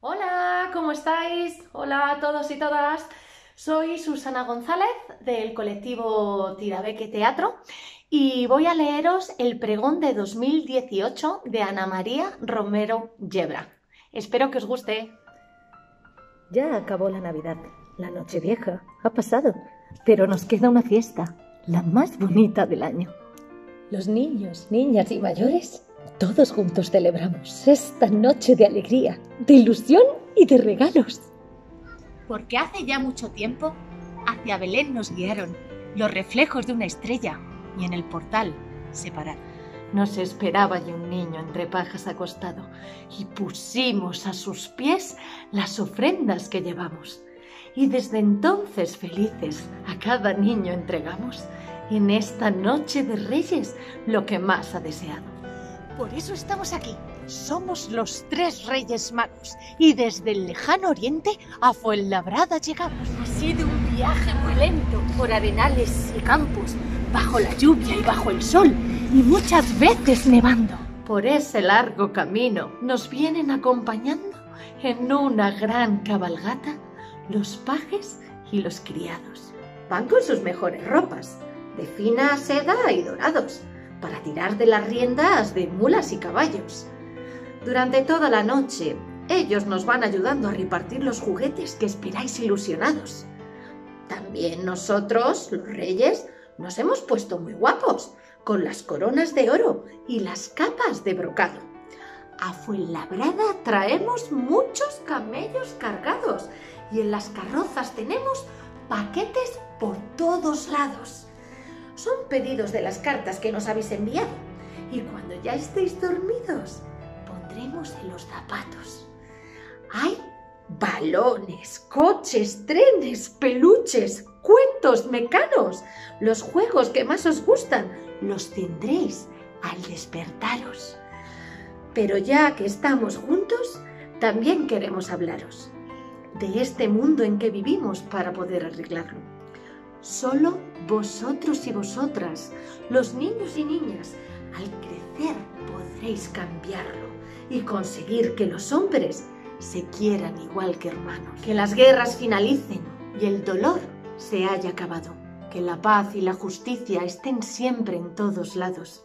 Hola, ¿cómo estáis? Hola a todos y todas. Soy Susana González del colectivo Tirabeque Teatro y voy a leeros el pregón de 2018 de Ana María Romero Yebra. Espero que os guste. Ya acabó la Navidad, la Nochevieja ha pasado, pero nos queda una fiesta, la más bonita del año. Los niños, niñas y mayores, todos juntos celebramos esta noche de alegría, de ilusión y de regalos. Porque hace ya mucho tiempo, hacia Belén nos guiaron los reflejos de una estrella y en el portal se pararon. Nos esperaba allí un niño entre pajas acostado y pusimos a sus pies las ofrendas que llevamos. Y desde entonces felices a cada niño entregamos en esta noche de reyes lo que más ha deseado. Por eso estamos aquí. Somos los tres reyes magos y desde el lejano oriente a Fuenlabrada llegamos. Ha sido un viaje muy lento por arenales y campos, bajo la lluvia y bajo el sol y muchas veces nevando. Por ese largo camino nos vienen acompañando en una gran cabalgata los pajes y los criados. Van con sus mejores ropas, de fina seda y dorados, para tirar de las riendas de mulas y caballos. Durante toda la noche, ellos nos van ayudando a repartir los juguetes que esperáis ilusionados. También nosotros, los reyes, nos hemos puesto muy guapos, con las coronas de oro y las capas de brocado. A Fuenlabrada traemos muchos camellos cargados y en las carrozas tenemos paquetes por todos lados. Son pedidos de las cartas que nos habéis enviado y cuando ya estéis dormidos pondremos en los zapatos. Hay balones, coches, trenes, peluches, cuentos, mecanos. Los juegos que más os gustan los tendréis al despertaros. Pero ya que estamos juntos, también queremos hablaros de este mundo en que vivimos para poder arreglarlo. Solo vosotros y vosotras, los niños y niñas, al crecer podréis cambiarlo y conseguir que los hombres se quieran igual que hermanos, que las guerras finalicen y el dolor se haya acabado, que la paz y la justicia estén siempre en todos lados,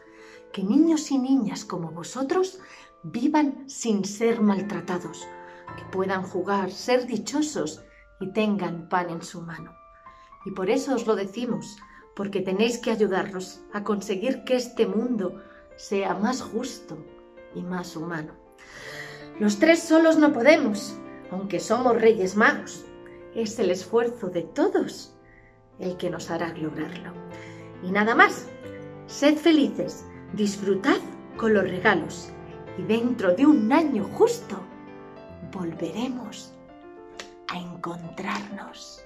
que niños y niñas como vosotros vivan sin ser maltratados, que puedan jugar, ser dichosos y tengan pan en su mano. Y por eso os lo decimos, porque tenéis que ayudarnos a conseguir que este mundo sea más justo y más humano. Los tres solos no podemos, aunque somos reyes magos. Es el esfuerzo de todos el que nos hará lograrlo. Y nada más, sed felices, disfrutad con los regalos y dentro de un año justo volveremos a encontrarnos.